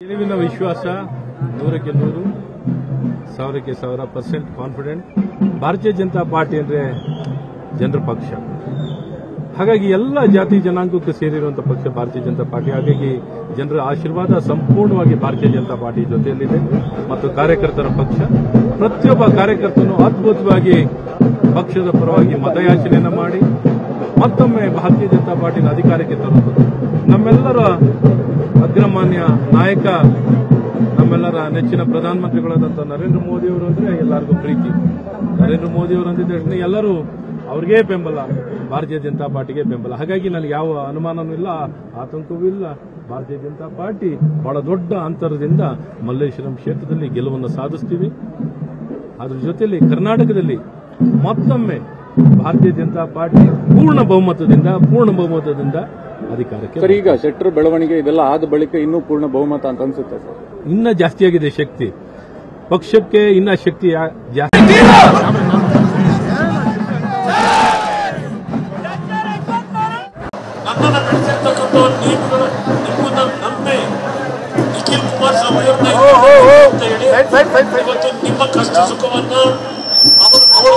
ಗೆಲುವಿನ ವಿಶ್ವಾಸ ನೂರಕ್ಕೆ ನೂರು, ಸಾವಿರಕ್ಕೆ ಸಾವಿರ ಪರ್ಸೆಂಟ್ ಕಾನ್ಫಿಡೆಂಟ್. ಭಾರತೀಯ ಜನತಾ ಪಾರ್ಟಿ ಅಂದರೆ ಜನರ ಪಕ್ಷ. ಹಾಗಾಗಿ ಎಲ್ಲ ಜಾತಿ ಜನಾಂಗಕ್ಕೂ ಸೇರಿರುವಂತಹ ಪಕ್ಷ ಭಾರತೀಯ ಜನತಾ ಪಾರ್ಟಿ. ಹಾಗಾಗಿ ಜನರ ಆಶೀರ್ವಾದ ಸಂಪೂರ್ಣವಾಗಿ ಭಾರತೀಯ ಜನತಾ ಪಾರ್ಟಿ ಜೊತೆಯಲ್ಲಿದೆ. ಮತ್ತು ಕಾರ್ಯಕರ್ತರ ಪಕ್ಷ. ಪ್ರತಿಯೊಬ್ಬ ಕಾರ್ಯಕರ್ತನು ಅದ್ಭುತವಾಗಿ ಪಕ್ಷದ ಪರವಾಗಿ ಮತಯಾಚನೆಯನ್ನು ಮಾಡಿ ಮತ್ತೊಮ್ಮೆ ಭಾರತೀಯ ಜನತಾ ಪಾರ್ಟಿನ ಅಧಿಕಾರಕ್ಕೆ ತರುವುದು. ನಮ್ಮೆಲ್ಲರ ಅಗ್ರಮಾನ್ಯ ನಾಯಕ, ನಮ್ಮೆಲ್ಲರ ನೆಚ್ಚಿನ ಪ್ರಧಾನಮಂತ್ರಿಗಳಾದಂಥ ನರೇಂದ್ರ ಮೋದಿ ಅವರು ಅಂದ್ರೆ ಎಲ್ಲರಿಗೂ ಪ್ರೀತಿ. ನರೇಂದ್ರ ಮೋದಿ ಅವರು ಅಂದಿದ ತಕ್ಷಣ ಎಲ್ಲರೂ ಅವ್ರಿಗೇ ಬೆಂಬಲ, ಭಾರತೀಯ ಜನತಾ ಪಾರ್ಟಿಗೆ ಬೆಂಬಲ. ಹಾಗಾಗಿ ನನಗೆ ಯಾವ ಅನುಮಾನನೂ ಇಲ್ಲ, ಆತಂಕವೂ ಇಲ್ಲ. ಭಾರತೀಯ ಜನತಾ ಪಾರ್ಟಿ ಬಹಳ ದೊಡ್ಡ ಅಂತರದಿಂದ ಮಲ್ಲೇಶ್ವರಂ ಕ್ಷೇತ್ರದಲ್ಲಿ ಗೆಲುವನ್ನು ಸಾಧಿಸ್ತೀವಿ. ಅದರ ಜೊತೆಯಲ್ಲಿ ಕರ್ನಾಟಕದಲ್ಲಿ ಮತ್ತೊಮ್ಮೆ ಭಾರತೀಯ ಜನತಾ ಪಾರ್ಟಿ ಪೂರ್ಣ ಬಹುಮತದಿಂದ ಪೂರ್ಣ ಬಹುಮತದಿಂದ ಅಧಿಕಾರಕ್ಕೆ ಸರ್ ಈಗ ಶೆಟ್ಟರ್ ಬೆಳವಣಿಗೆ ಇದೆಲ್ಲ ಆದ ಬಳಿಕ ಇನ್ನೂ ಪೂರ್ಣ ಬಹುಮತ ಅಂತ ಅನ್ಸುತ್ತೆ ಸರ್. ಇನ್ನ ಜಾಸ್ತಿಯಾಗಿದೆ ಶಕ್ತಿ. ಪಕ್ಷಕ್ಕೆ ಇನ್ನ ಶಕ್ತಿ ಜಾಸ್ತಿ ನಿಮ್ಮ ಕಷ್ಟ ಸುಖವನ್ನ ಅವರು